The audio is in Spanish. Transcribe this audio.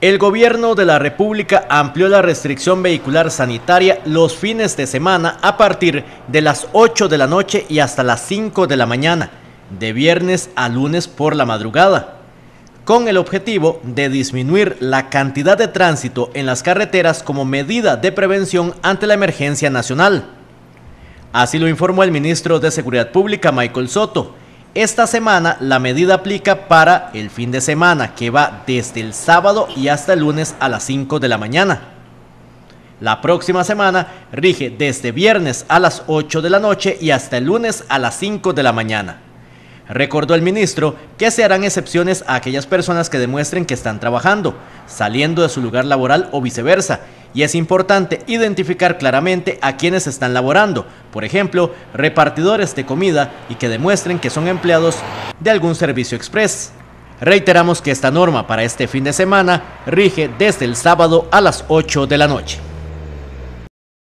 El gobierno de la República amplió la restricción vehicular sanitaria los fines de semana a partir de las 8 de la noche y hasta las 5 de la mañana, de viernes a lunes por la madrugada, con el objetivo de disminuir la cantidad de tránsito en las carreteras como medida de prevención ante la emergencia nacional. Así lo informó el ministro de Seguridad Pública, Michael Soto, esta semana la medida aplica para el fin de semana que va desde el sábado y hasta el lunes a las 5 de la mañana. La próxima semana rige desde viernes a las 8 de la noche y hasta el lunes a las 5 de la mañana. Recordó el ministro que se harán excepciones a aquellas personas que demuestren que están trabajando, saliendo de su lugar laboral o viceversa, y es importante identificar claramente a quienes están laborando, por ejemplo, repartidores de comida y que demuestren que son empleados de algún servicio express. Reiteramos que esta norma para este fin de semana rige desde el sábado a las 8 de la noche.